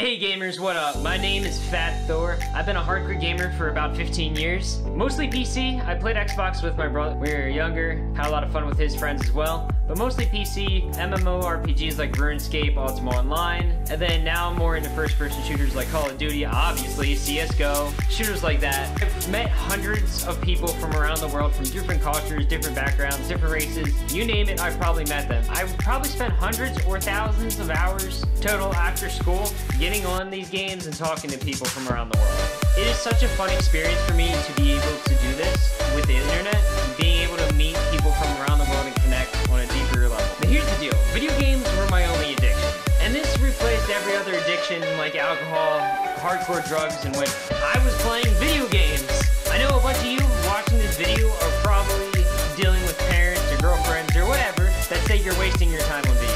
Hey gamers, what up? My name is Fat Thor. I've been a hardcore gamer for about 15 years. Mostly PC. I played Xbox with my brother. We were younger, had a lot of fun with his friends as well. But mostly PC, MMO RPGs like RuneScape, Ultima Online, and then now I'm more into first-person shooters like Call of Duty, obviously, CSGO, shooters like that. I've met hundreds of people from around the world, from different cultures, different backgrounds, different races, you name it, I've probably met them. I've probably spent hundreds or thousands of hours total after school getting on these games and talking to people from around the world. It is such a fun experience for me to be able to do this with the internet, being able to meet people from around the world and connect on a deeper level. But here's the deal, video games were my only addiction. And this replaced every other addiction like alcohol, hardcore drugs, and when I was playing video games. I know a bunch of you watching this video are probably dealing with parents or girlfriends or whatever that say you're wasting your time on video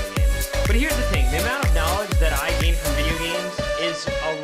a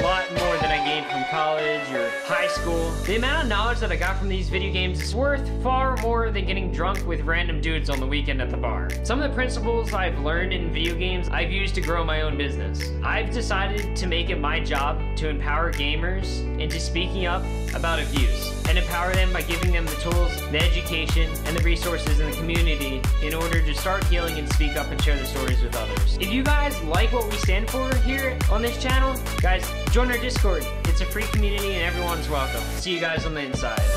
high school. The amount of knowledge that I got from these video games is worth far more than getting drunk with random dudes on the weekend at the bar. Some of the principles I've learned in video games I've used to grow my own business. I've decided to make it my job to empower gamers into speaking up about abuse and empower them by giving them the tools, the education, and the resources in the community in order to start healing and speak up and share their stories with others. If you guys like what we stand for here on this channel, guys, join our Discord. It's a free community and everyone's welcome. See you guys on the inside.